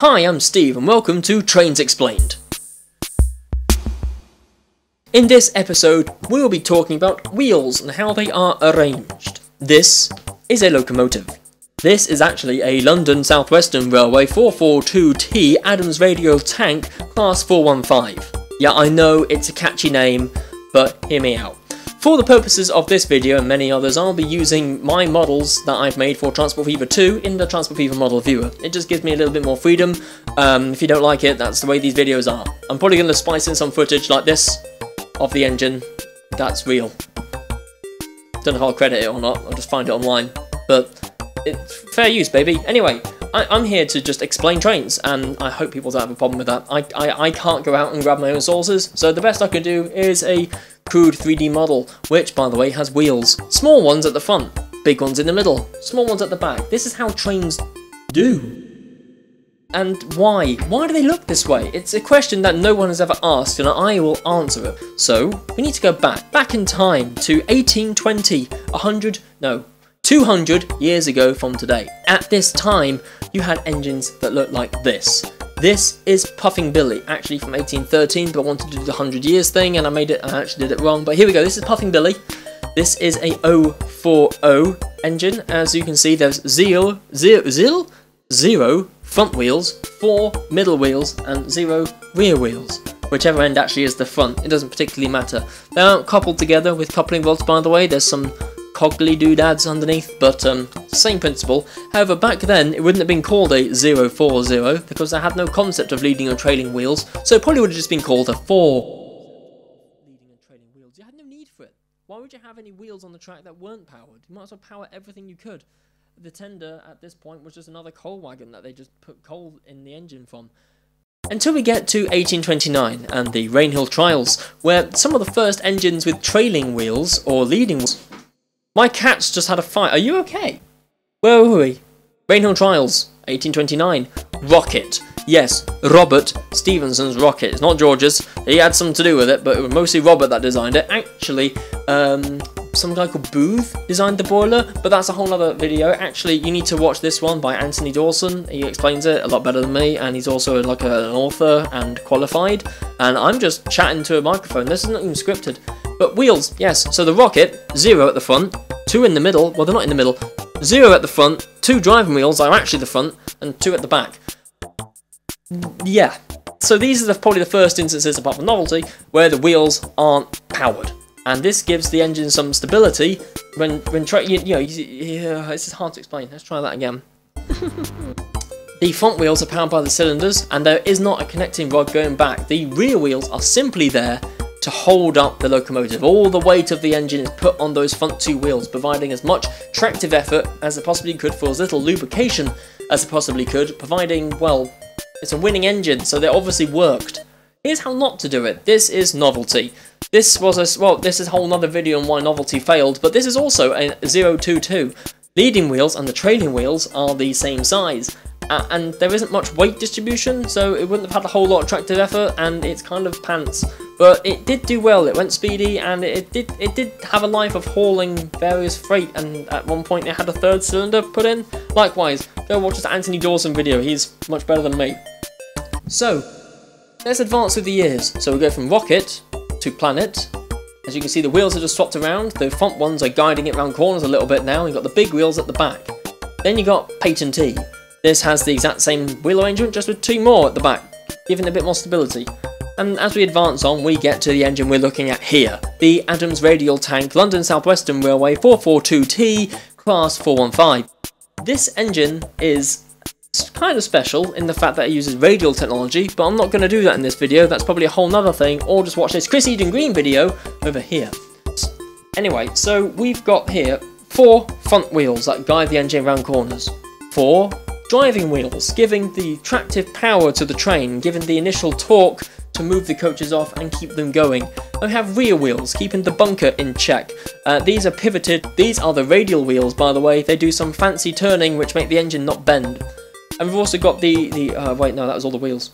Hi, I'm Steve and welcome to Trains Explained. In this episode, we will be talking about wheels and how they are arranged. This is a locomotive. This is actually a London South Western Railway 442T Adams Radial Tank Class 415. Yeah, I know it's a catchy name, but hear me out. For the purposes of this video and many others, I'll be using my models that I've made for Transport Fever 2 in the Transport Fever model viewer. It just gives me a little bit more freedom. Um, if you don't like it, that's the way these videos are. I'm probably going to spice in some footage like this of the engine. That's real. Don't know if I'll credit it or not, I'll just find it online. But it's fair use, baby. Anyway, I, am here to just explain trains, and I hope people don't have a problem with that. I, I, I can't go out and grab my own sources, so the best I can do is a crude 3D model, which, by the way, has wheels. Small ones at the front, big ones in the middle, small ones at the back. This is how trains do. And why? Why do they look this way? It's a question that no one has ever asked, and I will answer it. So, we need to go back, back in time to 1820, 100, no, 200 years ago from today. At this time, you had engines that looked like this. This is Puffing Billy, actually from 1813, but I wanted to do the 100 years thing and I made it, I actually did it wrong, but here we go, this is Puffing Billy. This is a 040 engine, as you can see there's zero, zero, zero, zero front wheels, four middle wheels, and zero rear wheels. Whichever end actually is the front, it doesn't particularly matter. They aren't coupled together with coupling bolts by the way, there's some coggly doodads underneath, but um, same principle. However, back then it wouldn't have been called a 040 because they had no concept of leading or trailing wheels, so it probably would have just been called a 4. Leading and trailing wheels. You had no need for it. Why would you have any wheels on the track that weren't powered? You might as well power everything you could. The tender at this point was just another coal wagon that they just put coal in the engine from. Until we get to 1829 and the Rainhill Trials, where some of the first engines with trailing wheels or leading wheels my cat's just had a fight. Are you okay? Where were we? Rainhill Trials, 1829. Rocket. Yes, Robert Stephenson's rocket. It's not George's. He had something to do with it, but it was mostly Robert that designed it. Actually, um, some guy called Booth designed the boiler, but that's a whole other video. Actually, you need to watch this one by Anthony Dawson. He explains it a lot better than me, and he's also like an author and qualified. And I'm just chatting to a microphone. This isn't even scripted. But wheels, yes. So the rocket, zero at the front, two in the middle. Well, they're not in the middle. Zero at the front, two driving wheels are actually the front, and two at the back. Yeah. So these are the, probably the first instances, apart from novelty, where the wheels aren't powered. And this gives the engine some stability when, when try, you, you know, yeah, this is hard to explain. Let's try that again. The front wheels are powered by the cylinders and there is not a connecting rod going back. The rear wheels are simply there to hold up the locomotive. All the weight of the engine is put on those front two wheels, providing as much tractive effort as it possibly could for as little lubrication as it possibly could, providing, well, it's a winning engine, so they obviously worked. Here's how not to do it. This is novelty. This was a, well, this is a whole other video on why novelty failed, but this is also a 022. Leading wheels and the trailing wheels are the same size. Uh, and there isn't much weight distribution, so it wouldn't have had a whole lot of tractive effort, and it's kind of pants. But it did do well. It went speedy, and it did it did have a life of hauling various freight. And at one point, it had a third cylinder put in. Likewise, go watch this Anthony Dawson video. He's much better than me. So, let's advance through the years. So we go from rocket to planet. As you can see, the wheels are just swapped around. The front ones are guiding it around corners a little bit now. You've got the big wheels at the back. Then you got patentee. This has the exact same wheel arrangement, just with two more at the back, giving a bit more stability. And as we advance on, we get to the engine we're looking at here, the Adams Radial Tank London South Western Railway 442T Class 415. This engine is kind of special in the fact that it uses radial technology, but I'm not going to do that in this video, that's probably a whole nother thing, or just watch this Chris Eden Green video over here. Anyway, so we've got here four front wheels that guide the engine around corners, four driving wheels, giving the tractive power to the train, giving the initial torque to move the coaches off and keep them going. We have rear wheels, keeping the bunker in check. Uh, these are pivoted, these are the radial wheels by the way, they do some fancy turning which make the engine not bend. And we've also got the, the uh, wait no that was all the wheels.